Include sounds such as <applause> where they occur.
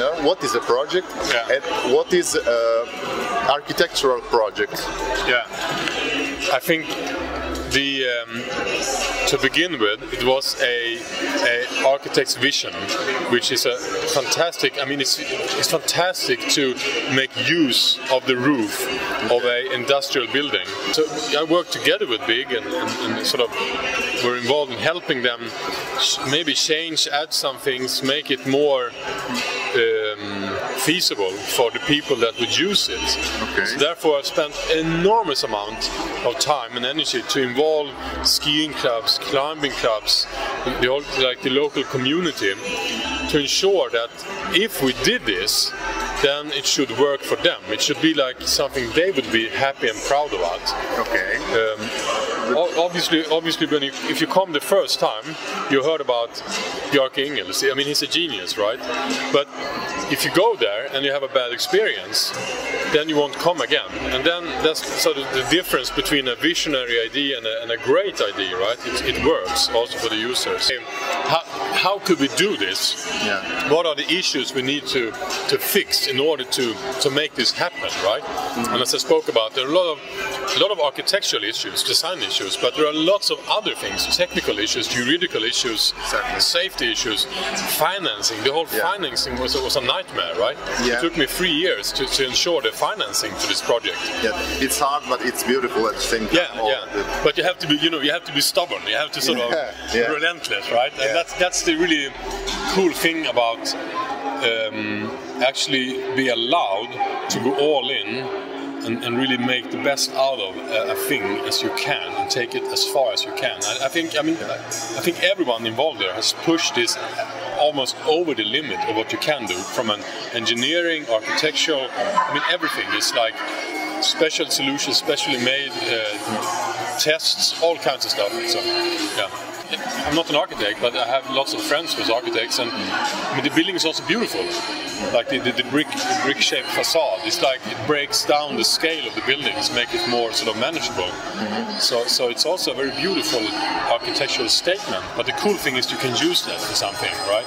What is a project Yeah. and what is uh, architectural project? Yeah, I think the um, to begin with, it was a, a architect's vision, which is a fantastic. I mean, it's it's fantastic to make use of the roof of a industrial building. So I worked together with Big and, and, and sort of were involved in helping them maybe change, add some things, make it more um, feasible for the people that would use it. Okay. So therefore, I've spent enormous amount of time and energy to involve skiing clubs, climbing clubs, the whole, like the local community, to ensure that if we did this, then it should work for them. It should be like something they would be happy and proud about. Okay. O- Obviously, obviously, when you, if you come the first time, you heard about Bjarke Ingels. I mean, he's a genius, right? But if you go there and you have a bad experience, then you won't come again. And then that's sort of the difference between a visionary idea and a, and a great idea, right? It, it works also for the users. How, how could we do this? Yeah. What are the issues we need to, to fix in order to, to make this happen, right? Mm-hmm. And as I spoke about, there are a lot of a lot of architectural issues, design issues, but there are lots of other things, technical issues, juridical issues, Exactly. safety issues, financing. The whole Yeah. financing was, was a nightmare, right? Yeah. It took me three years to, to ensure the financing for this project. Yeah. It's hard, but it's beautiful at the same time. Yeah, yeah. But you have to be, you know, you have to be stubborn. You have to sort <laughs> Yeah, of yeah. relentless, right? And that's that's the really cool thing about um, actually be allowed to go all in and, and really make the best out of a, a thing as you can and take it as far as you can. I, I think, I mean, I think everyone involved there has pushed this almost over the limit of what you can do from an engineering, architectural. I mean, everything is like special solutions, specially made uh, tests, all kinds of stuff. So, yeah. I'm not an architect, but I have lots of friends who's architects, and I mean, the building is also beautiful. Like the, the, the brick the brick shaped facade, it's like it breaks down the scale of the buildings, make it more sort of manageable. Mm-hmm. So, so it's also a very beautiful architectural statement. But the cool thing is you can use that for something, right?